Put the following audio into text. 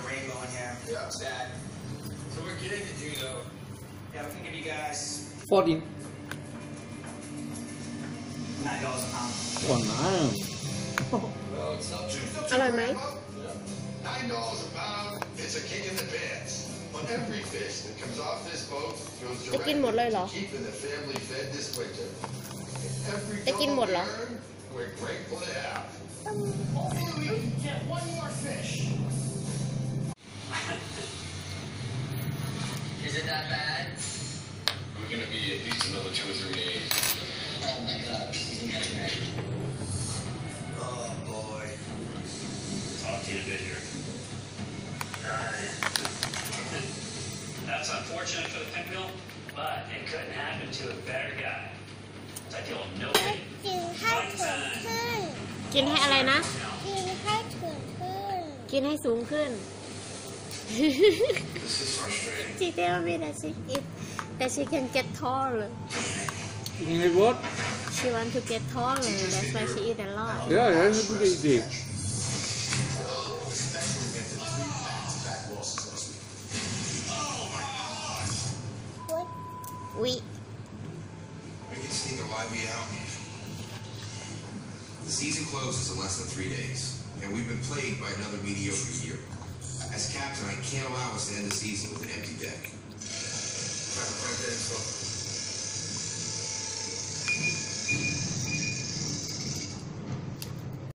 a rainbow in here. Yeah. Sad. So we're getting to judo. Yeah, we can give you guys. 14. Nine dollars a pound. Oh, nine. well, it's not true. It's not true. Nine dollars a pound It's a kick in the pants. On every fish that comes off this boat goes directly to keeping the family fed this winter. Every double turn, we're grateful to have. Hopefully we can get one more fish. That bad? We're gonna be at least another two or three days. Oh my god, this is nightmare. Oh boy. talk to you in a bit here. That's unfortunate for the pinwheel, but it couldn't happen to a better guy. I feel no จะ pity. กินให้ถึงขึ้นกินให้อะไรนะ กินให้ถึงขึ้น กินให้สูงขึ้น This is frustrating. she tell me that she eat that she can get taller In the boat she want to get taller that's why she eat a lot Yeah, that's pretty easy What? we We can sneak a live me out. The season closes in less than three days, and we've been plagued by another mediocre year. As captain, I can't allow us to end the season with an empty deck.